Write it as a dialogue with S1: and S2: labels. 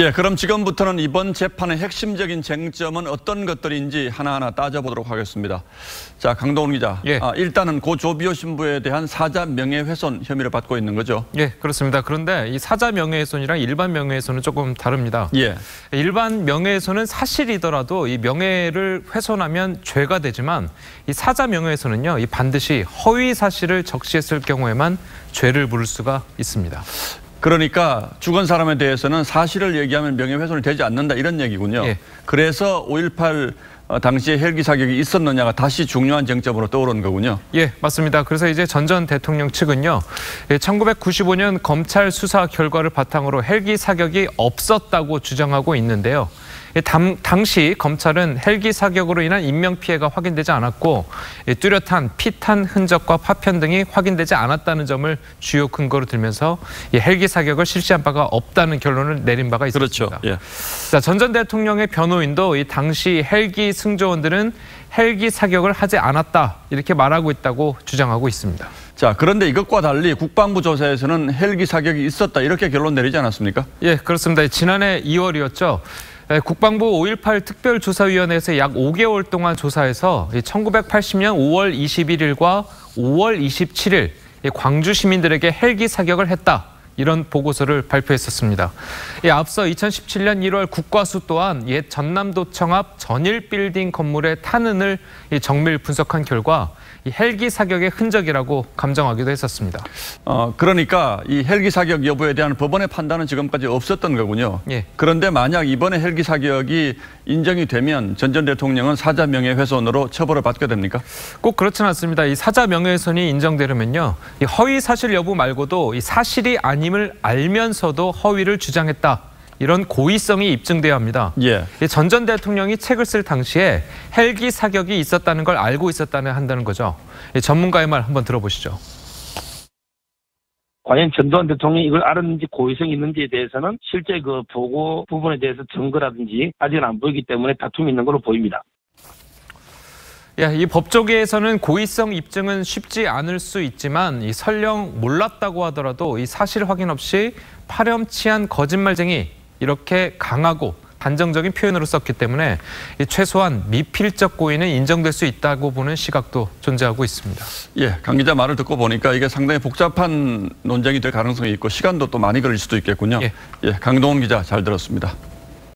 S1: 예, 그럼 지금부터는 이번 재판의 핵심적인 쟁점은 어떤 것들인지 하나하나 따져보도록 하겠습니다. 자, 강동훈 기자.
S2: 예.
S1: 아, 일단은 고 조비오 신부에 대한 사자 명예훼손 혐의를 받고 있는 거죠.
S2: 예, 그렇습니다. 그런데 이 사자 명예훼손이랑 일반 명예훼손은 조금 다릅니다.
S1: 예.
S2: 일반 명예훼손은 사실이더라도 이 명예를 훼손하면 죄가 되지만 이 사자 명예훼손은요, 이 반드시 허위 사실을 적시했을 경우에만 죄를 물을 수가 있습니다.
S1: 그러니까 죽은 사람에 대해서는 사실을 얘기하면 명예훼손이 되지 않는다 이런 얘기군요.
S2: 예.
S1: 그래서 5.18 어, 당시에 헬기 사격이 있었느냐가 다시 중요한 쟁점으로 떠오르는 거군요.
S2: 예, 맞습니다. 그래서 이제 전전 대통령 측은요, 1995년 검찰 수사 결과를 바탕으로 헬기 사격이 없었다고 주장하고 있는데요. 예, 당, 당시 검찰은 헬기 사격으로 인한 인명 피해가 확인되지 않았고 예, 뚜렷한 피탄 흔적과 파편 등이 확인되지 않았다는 점을 주요 근거로 들면서 이 헬기 사격을 실시한 바가 없다는 결론을 내린 바가 있습니다.
S1: 그렇죠. 예.
S2: 자, 전 전 대통령의 변호인도 이 당시 헬기 승조원들은 헬기 사격을 하지 않았다 이렇게 말하고 있다고 주장하고 있습니다.
S1: 자, 그런데 이것과 달리 국방부 조사에서는 헬기 사격이 있었다 이렇게 결론 내리지 않았습니까?
S2: 예, 그렇습니다. 지난해 2월이었죠. 국방부 5.18 특별조사위원회에서 약 5개월 동안 조사해서 1980년 5월 21일과 5월 27일 광주 시민들에게 헬기 사격을 했다. 이런 보고서를 발표했었습니다. 예, 앞서 2017년 1월 국과수 또한 옛 전남도청 앞 전일 빌딩 건물의 탄흔을 정밀 분석한 결과 이 헬기 사격의 흔적이라고 감정하기도 했었습니다.
S1: 어, 그러니까 이 헬기 사격 여부에 대한 법원의 판단은 지금까지 없었던 거군요.
S2: 예.
S1: 그런데 만약 이번에 헬기 사격이 인정이 되면 전 전 대통령은 사자 명예훼손으로 처벌을 받게 됩니까?
S2: 꼭 그렇지는 않습니다. 이 사자 명예훼손이 인정되려면요, 이 허위 사실 여부 말고도 이 사실이 아 님을 알면서도 허위를 주장했다. 이런 고의성이 입증돼야 합니다.
S1: 예.
S2: 전전 대통령이 책을 쓸 당시에 헬기 사격이 있었다는 걸 알고 있었다는 한다는 거죠. 이 전문가의 말 한번 들어보시죠.
S3: 과연 전두환 대통령이 이걸 알았는지 고의성이 있는지에 대해서는 실제 그 보고 부분에 대해서 증거라든지 아직은 안 보이기 때문에 다툼이 있는 걸로 보입니다.
S2: 예, 이 법조계에서는 고의성 입증은 쉽지 않을 수 있지만 이 설령 몰랐다고 하더라도 이 사실 확인 없이 파렴치한 거짓말쟁이 이렇게 강하고 단정적인 표현으로 썼기 때문에 최소한 미필적 고의는 인정될 수 있다고 보는 시각도 존재하고 있습니다.
S1: 예, 강 기자 말을 듣고 보니까 이게 상당히 복잡한 논쟁이 될 가능성이 있고 시간도 또 많이 걸릴 수도 있겠군요.
S2: 예.
S1: 예 강동원 기자 잘 들었습니다.